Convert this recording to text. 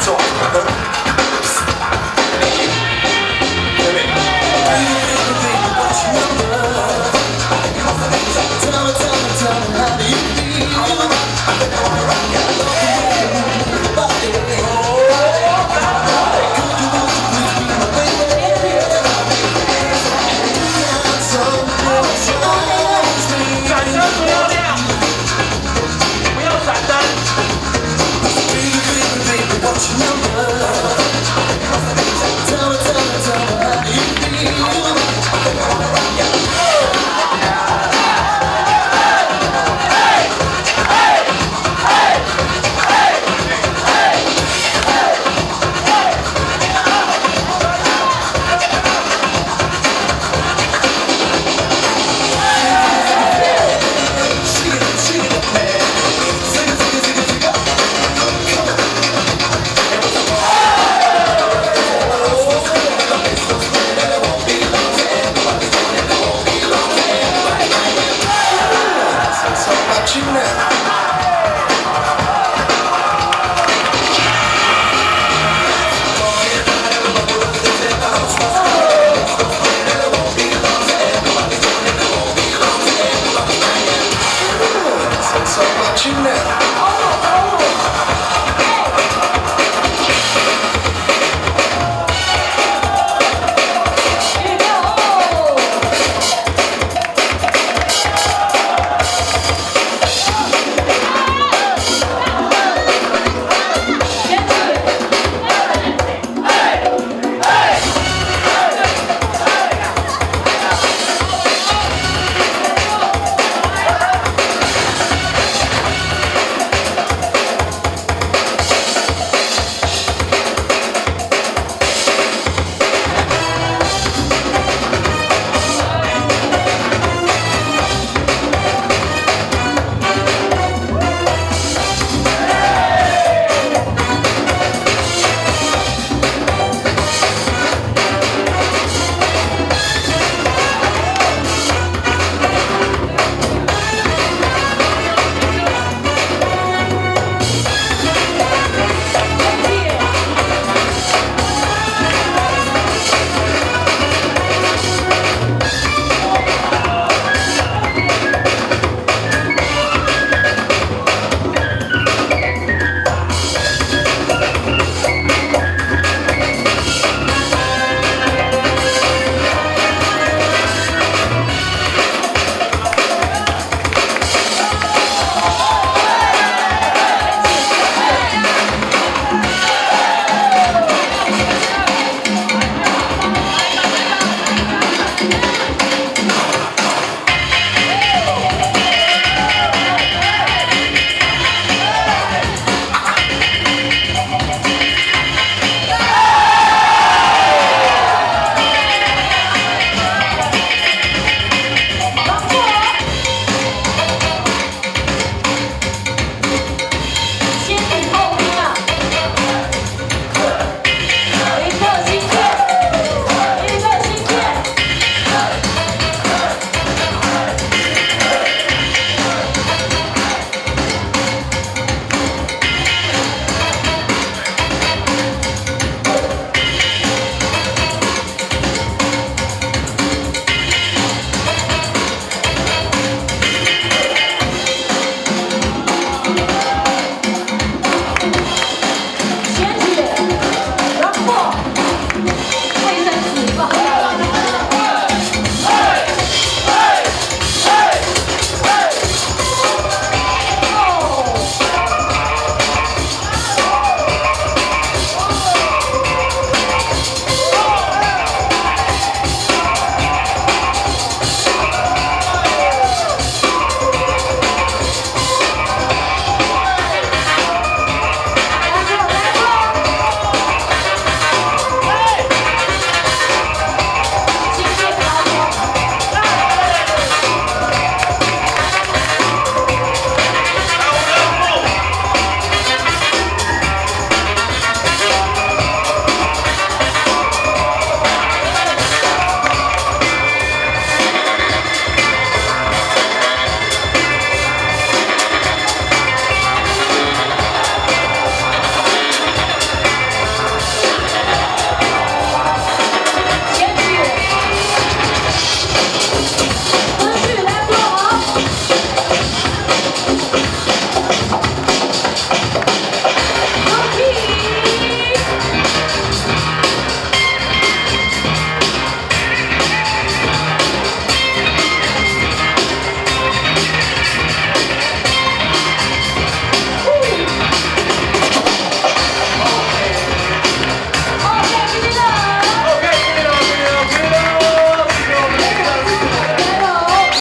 そう。